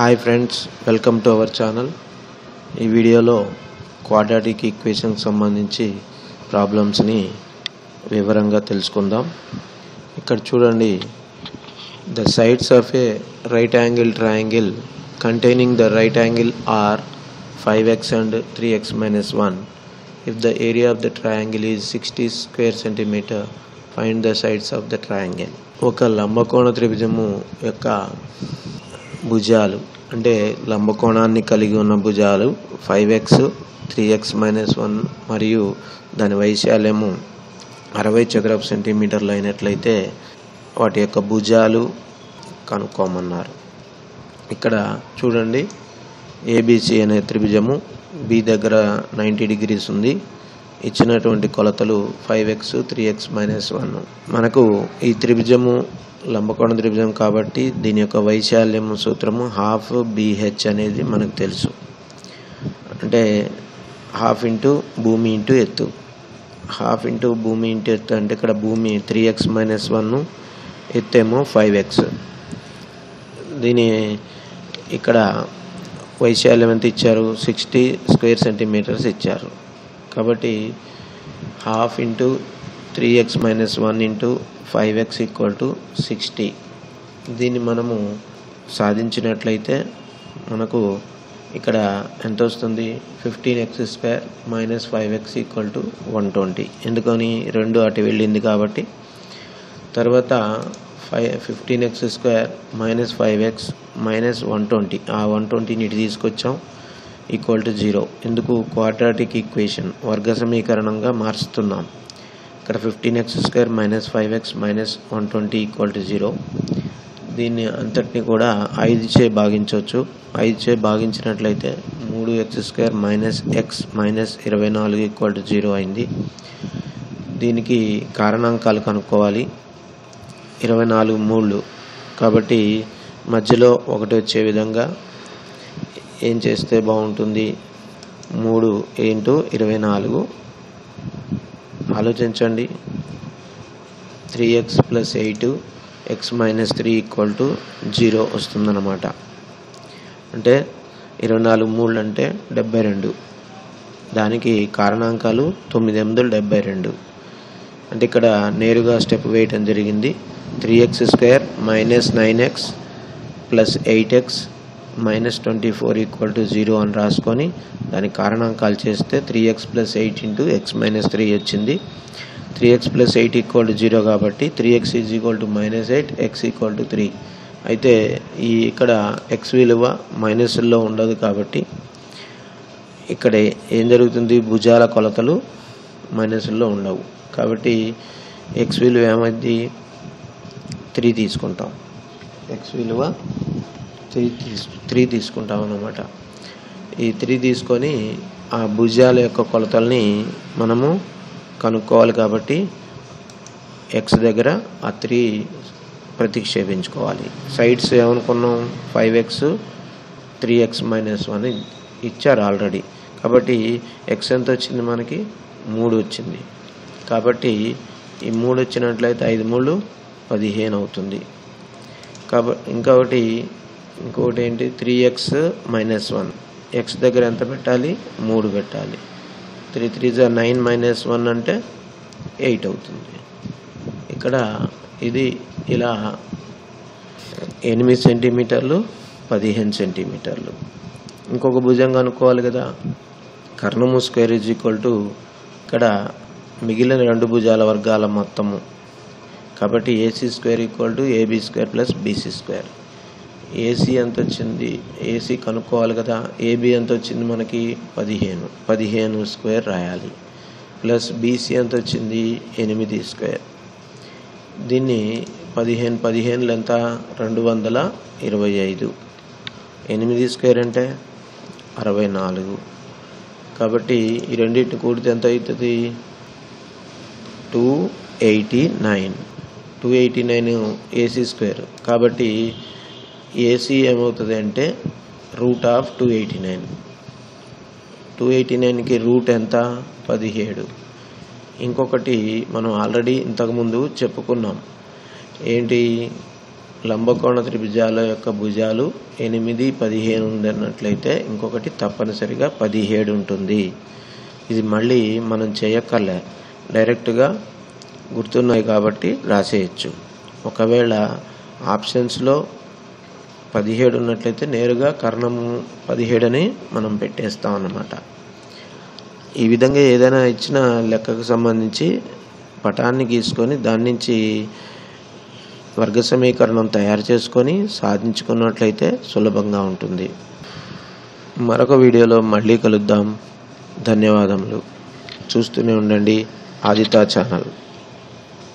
Hi friends welcome to our channel ఈ వీడియోలో quadratic ఈక్వేషన్కి సంబంధించి ప్రాబ్లమ్స్ని వివరంగా తెలుసుకుందాం. ఇక్కడ చూడండి the sides of a right angle triangle containing the right angle are five x and three x minus one if the area of the triangle is sixty square centimetre find the sides of the triangle ఒక లంబకోణ త్రిభుజము యొక్క భుజాలు. అంటే లంబకోణాన్ని కలిగి ఉన్న భుజాలు five x three x minus one మరియు దాని వైశాల్యము అరవై చదరపు సెంటీమీటర్లు అయినట్లయితే వాటి యొక్క భుజాలు కనుక్కోమన్నారు. ఇక్కడ చూడండి ఏబిసి అనే త్రిభుజము బి దగ్గర నైంటీ డిగ్రీస్ ఉంది. ఇచ్చినటువంటి కొలతలు five x three x minus one మనకు ఈ త్రిభుజము లంబకోణ త్రిభుజం కాబట్టి దీని యొక్క వైశాల్యం సూత్రము హాఫ్ బిహెచ్ అనేది మనకు తెలుసు. అంటే హాఫ్ ఇంటూ భూమి ఇంటూ ఎత్తు. హాఫ్ ఇంటూ భూమి ఇంటూ ఎత్తు అంటే ఇక్కడ భూమి త్రీ ఎక్స్ మైనస్ వన్ ఎత్తేమో ఫైవ్ ఎక్స్ దీని ఇక్కడ వైశాల్యం ఎంత ఇచ్చారు? సిక్స్టీ స్క్వేర్ సెంటీమీటర్స్ ఇచ్చారు. కాబట్టి half into three x minus one into five x equal to sixty. దీన్ని మనము సాధించినట్లయితే మనకు ఇక్కడ ఎంత వస్తుంది? Fifteen x square minus five x equal to one twenty. ఎందుకని? రెండు అటు వెళ్ళింది కాబట్టి. తర్వాత five fifteen x square minus five x minus one twenty. ఆ వన్ ట్వంటీని ఇటు తీసుకొచ్చాం. Equal to zero. ఎందుకు? Quadratic equation. వర్గ సమీకరణంగా మార్చుతున్నాం. ఇక్కడ fifteen x square minus five x minus one twenty equal to zero దీన్ని అంతటిని కూడా ఐదు చే భాగించవచ్చు. ఐదు చే భాగించినట్లయితే మూడు x square minus x minus ఇరవై నాలుగు ఈక్వల్ టు జీరో అయింది. దీనికి కారణాంకాలు కనుక్కోవాలి. ఇరవై నాలుగు మూళ్ళు కాబట్టి మధ్యలో ఒకటి వచ్చే విధంగా ఏం చేస్తే బాగుంటుంది? మూడు ఇంటూ ఇరవై నాలుగు. ఆలోచించండి. Three x plus eight x minus three equal to zero వస్తుందన్నమాట. అంటే ఇరవై నాలుగు మూడు అంటే డెబ్బై రెండు. దానికి కారణాంకాలు తొమ్మిది ఎనిమిది డెబ్బై రెండు. అంటే ఇక్కడ నేరుగా స్టెప్ వేయటం జరిగింది. Three x square minus nine x plus eight x minus twenty four equal to zero అని రాసుకొని దానికి కారణాంకాలు చేస్తే three x plus eight into x minus three వచ్చింది. Three x plus eight equal to zero కాబట్టి three x is equal to minus eight x equal to three అయితే ఈ ఇక్కడ ఎక్స్ విలువ మైనస్లో ఉండదు కాబట్టి ఇక్కడ ఏం జరుగుతుంది? భుజాల కొలతలు మైనస్లో ఉండవు. కాబట్టి ఎక్స్ విలువ ఏమైంది? త్రీ తీసుకుంటాం. ఎక్స్ విలువ త్రీ త్రీ తీసుకుంటాం అన్నమాట. ఈ త్రీ తీసుకొని ఆ భుజాల యొక్క కొలతల్ని మనము కనుక్కోవాలి కాబట్టి ఎక్స్ దగ్గర ఆ త్రీ ప్రతిక్షేపించుకోవాలి. సైడ్స్ ఏమనుకున్నాం? Five x three x minus one ఇచ్చారు ఆల్రెడీ. కాబట్టి ఎక్స్ ఎంత వచ్చింది మనకి? మూడు వచ్చింది. కాబట్టి ఈ మూడు వచ్చినట్లయితే ఐదు మూడు పదిహేను అవుతుంది. కాబట్టి ఇంకొకటి ఇంకోటి ఏంటి three x minus one x దగ్గర ఎంత పెట్టాలి? మూడు పెట్టాలి. త్రీ త్రీ జా నైన్ మైనస్ వన్ అంటే ఎయిట్ అవుతుంది. ఇక్కడ ఇది ఇలా ఎనిమిది సెంటీమీటర్లు పదిహేను సెంటీమీటర్లు. ఇంకొక భుజం కనుక్కోవాలి కదా. కర్ణము స్క్వేర్ ఈజ్ ఈక్వల్ టు ఇక్కడ మిగిలిన రెండు భుజాల వర్గాల మొత్తము. కాబట్టి AC square equal to AB square plus BC square. AC ఎంత వచ్చింది? ఏసీ కనుక్కోవాలి కదా. ఏబీ ఎంత వచ్చింది మనకి? పదిహేను. పదిహేను స్క్వేర్ రాయాలి. ప్లస్ బీసీ ఎంత వచ్చింది? ఎనిమిది స్క్వేర్. దీన్ని పదిహేను పదిహేనులు ఎంత రెండు వందల ఇరవై ఐదు. ఎనిమిది స్క్వేర్ అంటే? అరవై నాలుగు. కాబట్టి ఈ రెండింటిని కూడితే ఎంత అవుతుంది? Two eighty nine. Two eighty nine AC square. కాబట్టి ఏసీ ఏమవుతుంది అంటే root of two eighty nine two eighty నైన్కి రూట్ ఎంత? పదిహేడు. ఇంకొకటి మనం ఆల్రెడీ ఇంతకుముందు చెప్పుకున్నాం. ఏంటి? లంబకోణ త్రిభుజాల యొక్క భుజాలు ఎనిమిది పదిహేను ఉందన్నట్లయితే ఇంకొకటి తప్పనిసరిగా పదిహేడు ఉంటుంది. ఇది మళ్ళీ మనం చేయక్కర్లే. డైరెక్ట్గా గుర్తున్నాయి కాబట్టి రాసేయచ్చు. ఒకవేళ ఆప్షన్స్లో పదిహేడు ఉన్నట్లయితే నేరుగా కర్ణము పదిహేడు మనం పెట్టేస్తాం అన్నమాట. ఈ విధంగా ఏదైనా ఇచ్చిన లెక్కకు సంబంధించి పటాన్ని గీసుకొని దాని నుంచి వర్గ సమీకరణం తయారు చేసుకొని సాధించుకున్నట్లయితే సులభంగా ఉంటుంది. మరొక వీడియోలో మళ్ళీ కలుద్దాం. ధన్యవాదములు. చూస్తూనే ఉండండి. ఆదితా ఛానల్.